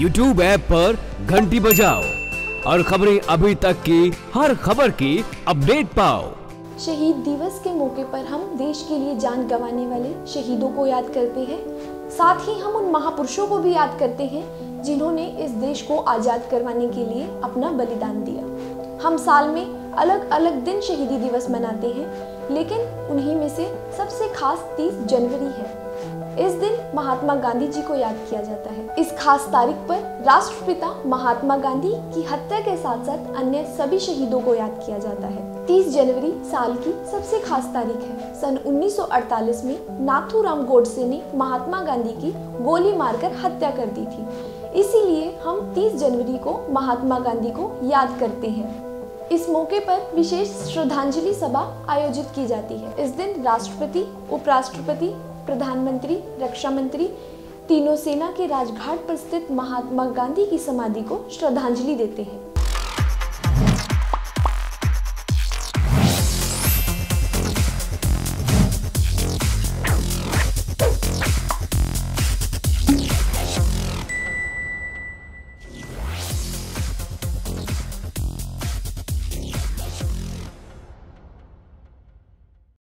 YouTube app पर घंटी बजाओ और खबरें अभी तक की, हर खबर की अपडेट पाओ। शहीद दिवस के मौके पर हम देश के लिए जान गंवाने वाले शहीदों को याद करते हैं। साथ ही हम उन महापुरुषों को भी याद करते हैं, जिन्होंने इस देश को आज़ाद करवाने के लिए अपना बलिदान दिया। हम साल में अलग अलग दिन शहीदी दिवस मनाते हैं, लेकिन उन्हीं में से सबसे खास 30 जनवरी है। इस दिन महात्मा गांधी जी को याद किया जाता है। इस खास तारीख पर राष्ट्रपिता महात्मा गांधी की हत्या के साथ साथ अन्य सभी शहीदों को याद किया जाता है। 30 जनवरी साल की सबसे खास तारीख है। सन 1948 में नाथूराम गोडसे ने महात्मा गांधी की गोली मारकर हत्या कर दी थी। इसीलिए हम 30 जनवरी को महात्मा गांधी को याद करते हैं। इस मौके पर विशेष श्रद्धांजलि सभा आयोजित की जाती है। इस दिन राष्ट्रपति, उपराष्ट्रपति प्रधानमंत्री रक्षा मंत्री तीनों सेना के राजघाट पर स्थित महात्मा गांधी की समाधि को श्रद्धांजलि देते हैं।